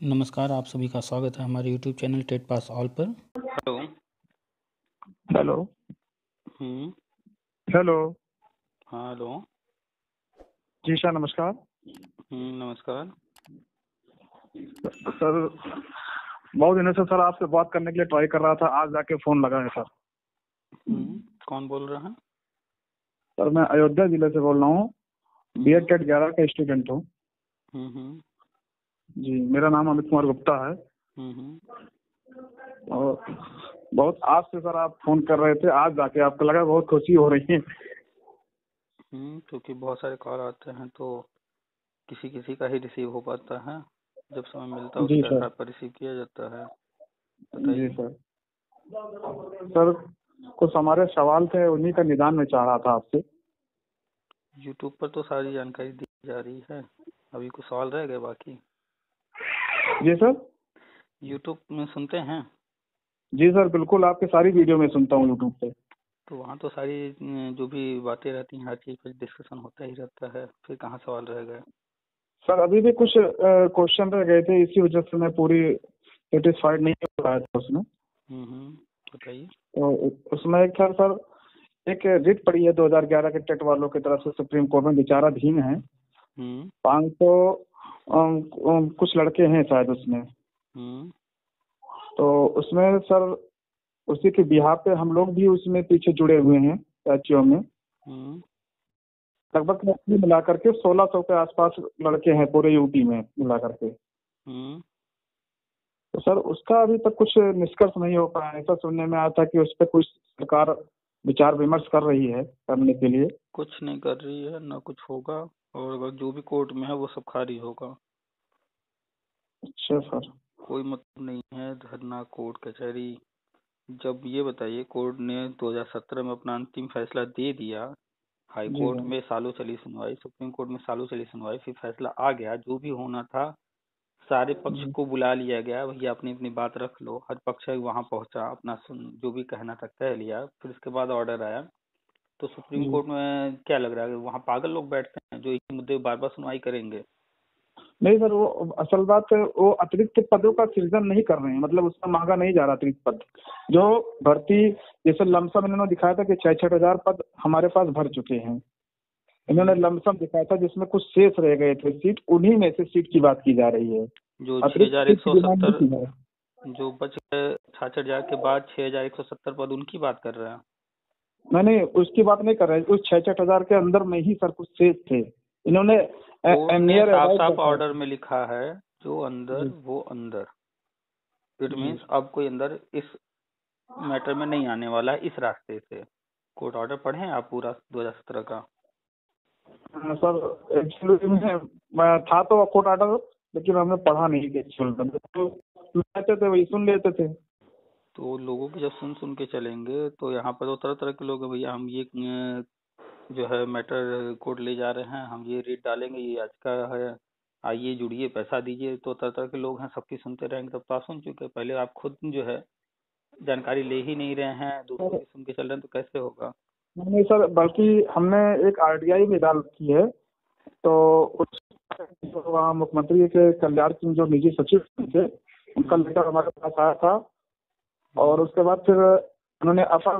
नमस्कार आप सभी का स्वागत है हमारे YouTube channel TET pass all पर। हेलो। हेलो। हम्म। हेलो। हाँ हेलो। जी सर नमस्कार। हम्म नमस्कार। सर बहुत दिनों से सर आपसे बात करने के लिए ट्राई कर रहा था आज जाके फ़ोन लगा है सर। हम्म कौन बोल रहा है? सर मैं अयोध्या ज़िले से बोल रहा हूँ। बी एड टेट ग्यारह का स्टूडेंट हूँ। हम्म हम्म। जी मेरा नाम अमित कुमार गुप्ता है। हम्म हम्म। और बहुत आज से सर आप फ़ोन कर रहे थे आज जाके आपको लगा बहुत खुशी हो रही है। हम्म, क्योंकि बहुत सारे कॉल आते हैं तो किसी किसी का ही रिसीव हो पाता है। जब समय मिलता है जी, उसके सर। आधार पर रिसीव किया जाता है। जी सर। सर कुछ हमारे सवाल थे उन्हीं का निदान में चाह रहा था आपसे। यूट्यूब पर तो सारी जानकारी दी जा रही है। अभी कुछ सवाल रह गए बाकी? जी सर? यूट्यूब में सुनते हैं? जी सर बिल्कुल आपके सारी वीडियो में सुनता हूँ यूट्यूब पे। तो वहाँ तो सारी जो भी बातें रहती हैं हर चीज़ पर डिस्कशन होता ही रहता है फिर कहाँ सवाल रह गए? सर अभी भी कुछ क्वेश्चन रह गए थे इसी वजह से मैं पूरी सेटिस्फाइड नहीं हो पाया था उसमें। हम्म हम्म बताइए। तो उसमें एक था सर एक रिट पड़ी है 2011 के टेट वालों की तरफ़ से सुप्रीम कोर्ट में विचाराधीन है। हम्म। पाँच सौ कुछ लड़के हैं शायद उसमें। हम्म। तो उसमें सर उसी के बिहार पे हम लोग भी उसमें पीछे जुड़े हुए हैं एच में। हम्म। लगभग मिला करके सोलह सौ के आसपास लड़के हैं पूरे यूपी में मिला करके हम्म। तो सर उसका अभी तक कुछ निष्कर्ष नहीं हो पाया। ऐसा सुनने में आया था कि उस पर कुछ सरकार विचार विमर्श कर रही है करने के लिए। कुछ नहीं कर रही है ना कुछ होगा। और अगर जो भी कोर्ट में है वो सब खारिज होगा। अच्छा सर। कोई मतलब नहीं है धरना कोर्ट कचहरी। जब ये बताइए कोर्ट ने 2017 में अपना अंतिम फैसला दे दिया हाई कोर्ट। में सालों चली सुनवाई सुप्रीम कोर्ट में सालों चली सुनवाई फिर फैसला आ गया जो भी होना था सारे पक्ष को बुला लिया गया भैया अपनी अपनी बात रख लो हर पक्ष वहाँ पहुँचा अपना सुन जो भी कहना था कह लिया फिर उसके बाद ऑर्डर आया। तो सुप्रीम कोर्ट में क्या लग रहा है? वहाँ पागल लोग बैठते हैं जो एक मुद्दे बार बार सुनवाई करेंगे। नहीं सर वो असल बात है वो अतिरिक्त पदों का सृजन नहीं कर रहे हैं। मतलब उसमें मांगा नहीं जा रहा अतिरिक्त पद। जो भर्ती जैसे लमसम इन्होंने दिखाया था कि छह छह हज़ार पद हमारे पास भर चुके हैं। इन्होंने लमसम दिखाया था जिसमें कुछ शेष रह गए थे सीट उन्हीं में से सीट की बात की जा रही है। जो छह हज़ार एक सौ सत्तर जो बच गए छाछठ हज़ार के बाद छह हज़ार एक सौ सत्तर पद उनकी बात कर रहे हैं। मैंने उसकी बात नहीं कर रहे उस छह छह हज़ार के अंदर में ही सर कुछ शेष थे इन्होंने ए- कोर्ट ए- ने near साफ़ साफ़ ऑर्डर में लिखा है जो अंदर वो अंदर इट। मीन्स अब कोई अंदर इस मैटर में नहीं आने वाला है इस रास्ते से कोर्ट ऑर्डर पढ़े आप पूरा 2017 का हाँ, सर एक्चुअली मैं था तो कोर्ट ऑर्डर लेकिन हमने पढ़ा नहीं एक्चुअल में तो थे वही सुन लेते थे तो लोगों की जब सुन सुन के चलेंगे तो यहाँ पर तो तरह तरह के लोग हैं भैया। हम ये जो है मैटर कोर्ट ले जा रहे हैं हम ये रेट डालेंगे ये याचिका है आइए जुड़िए पैसा दीजिए। तो तरह तरह के लोग हैं सबकी सुनते रहेंगे तब तो आप सुन चुके पहले आप खुद जो है जानकारी ले ही नहीं रहे हैं दूसरों की सुन के चल रहे हैं तो कैसे होगा? नहीं सर बल्कि हमने एक आरटीआई भी डाल की है। तो उस वहाँ मुख्यमंत्री के कल्याण सिंह जो निजी सचिव थे उनका लेटर हमारे पास आया था। और उसके बाद फिर उन्होंने अपर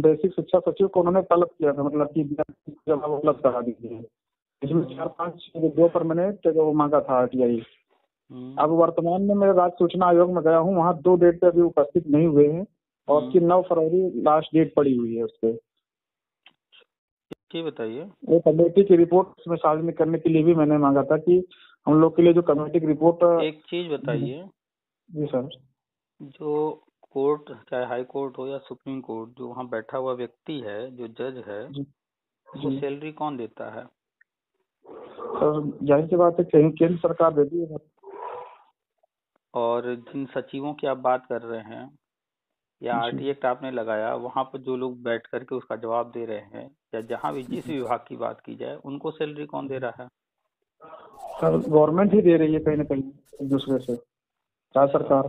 बेसिक शिक्षा सचिव को उन्होंने तलब किया था मतलब कि जवाब उपलब्ध करा दीजिए इसमें चार पाँच दो परमानेंट वो मांगा था आरटीआई हम्म, अब वर्तमान में मैं राज्य सूचना आयोग में गया हूँ वहाँ दो डेट पे अभी उपस्थित नहीं हुए हैं और हम्म। उसकी नौ फरवरी लास्ट डेट पड़ी हुई है उसपे। ये बताइए। वो कमेटी की रिपोर्ट उसमें सार्वजनिक करने के लिए भी मैंने मांगा था कि हम लोग के लिए जो कमेटी की रिपोर्ट एक चीज़ बताइए। जी सर। जो कोर्ट चाहे हाई कोर्ट हो या सुप्रीम कोर्ट जो वहाँ बैठा हुआ व्यक्ति है जो जज है उसको सैलरी कौन देता है? सर ज़ाहिर सी बात है केंद्र सरकार देती है। और जिन सचिवों की आप बात कर रहे हैं या आर आरटी एक्ट आपने लगाया वहाँ पर जो लोग बैठ करके उसका जवाब दे रहे हैं या जहाँ भी जिस विभाग की बात की जाए उनको सैलरी कौन दे रहा है? सर गवर्नमेंट ही दे रही है कहीं ना कहीं दूसरे से सरकार।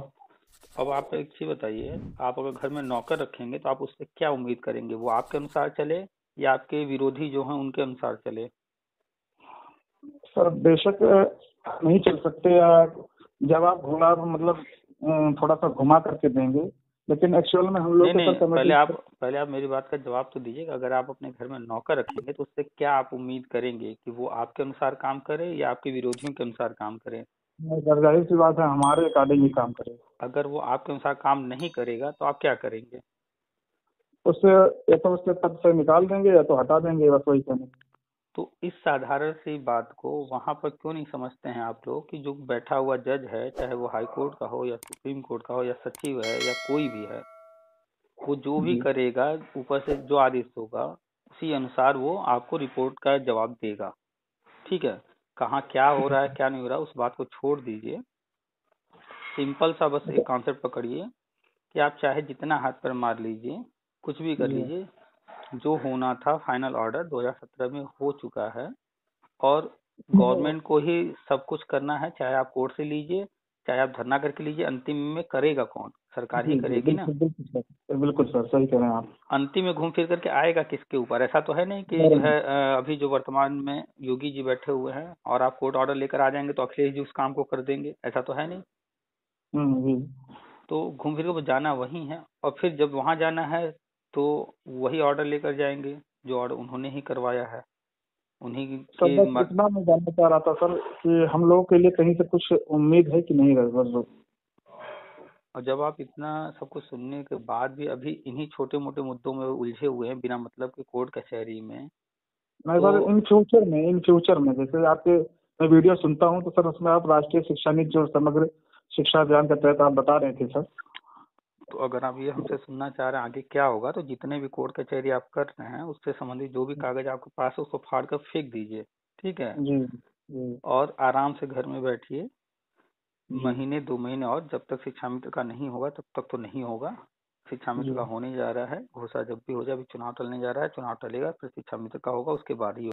अब आप एक चीज़ बताइए आप अगर घर में नौकर रखेंगे तो आप उससे क्या उम्मीद करेंगे? वो आपके अनुसार चले या आपके विरोधी जो हैं उनके अनुसार चले? सर बेशक नहीं चल सकते या जब आप घोड़ा मतलब थोड़ा सा घुमा करके देंगे लेकिन एक्चुअल में हम लोग तो पहले आप पहले आप मेरी बात का जवाब तो दीजिएगा। अगर आप अपने घर में नौकर रखेंगे तो उससे क्या आप उम्मीद करेंगे कि वो आपके अनुसार काम करे या आपके विरोधियों के अनुसार काम करे? ज़ाहिर सी बात है हमारे अकॉर्डिंग ही काम करेगा। अगर वो आपके अनुसार काम नहीं करेगा तो आप क्या करेंगे? उससे या तो उसके पद से निकाल देंगे या तो हटा देंगे बस वही कहने तो इस साधारण सी बात को वहाँ पर क्यों नहीं समझते हैं आप लोग कि जो बैठा हुआ जज है चाहे वो हाई कोर्ट का हो या सुप्रीम कोर्ट का हो या सचिव है या कोई भी है वो जो भी करेगा ऊपर से जो आदेश होगा उसी अनुसार वो आपको रिपोर्ट का जवाब देगा। ठीक है? कहाँ क्या हो रहा है क्या नहीं हो रहा है उस बात को छोड़ दीजिए। सिंपल सा बस एक कॉन्सेप्ट पकड़िए कि आप चाहे जितना हाथ पर मार लीजिए कुछ भी कर लीजिए जो होना था फाइनल ऑर्डर 2017 में हो चुका है और गवर्नमेंट को ही सब कुछ करना है चाहे आप कोर्ट से लीजिए चाहे आप धरना करके लीजिए अंतिम में करेगा कौन? सरकार ही करेगी ना? बिल्कुल सर सही कह रहे हैं आप। अंतिम में घूम फिर करके आएगा किसके ऊपर? ऐसा तो है नहीं कि जो है अभी जो वर्तमान में योगी जी बैठे हुए हैं और आप कोर्ट ऑर्डर लेकर आ जाएँगे तो अखिलेश जी उस काम को कर देंगे ऐसा तो है नहीं। तो घूम फिर के जाना वही है और फिर जब वहाँ जाना है तो वही ऑर्डर लेकर जाएँगे जो ऑर्डर उन्होंने ही करवाया है उन्हीं सर के. इतना मैं जानना चाह रहा था सर कि हम लोगों के लिए कहीं से कुछ उम्मीद है कि नहीं रहे बस और जब आप इतना सब कुछ सुनने के बाद भी अभी इन्हीं छोटे मोटे मुद्दों में उलझे हुए हैं बिना मतलब के कोर्ट कचहरी में नहीं सर तो- इन फ्यूचर में इन फ्यूचर में जैसे आपके मैं वीडियो सुनता हूँ तो सर उसमें आप राष्ट्रीय शिक्षा नीति जो समग्र शिक्षा अभियान के तहत आप बता रहे थे सर। तो अगर आप ये हमसे सुनना चाह रहे हैं आगे क्या होगा तो जितने भी कोर्ट कचहरी आप कर रहे हैं उससे संबंधित जो भी कागज़ आपके पास है उसको फाड़ कर फेंक दीजिए ठीक है? जी जी। और आराम से घर में बैठिए महीने दो महीने और जब तक शिक्षा मित्र का नहीं होगा तब तक तो नहीं होगा। शिक्षा मित्र का होने जा रहा है घोषणा जब भी हो जाए अभी चुनाव टलने जा रहा है चुनाव टलेगा फिर शिक्षा मित्र का होगा उसके बाद ही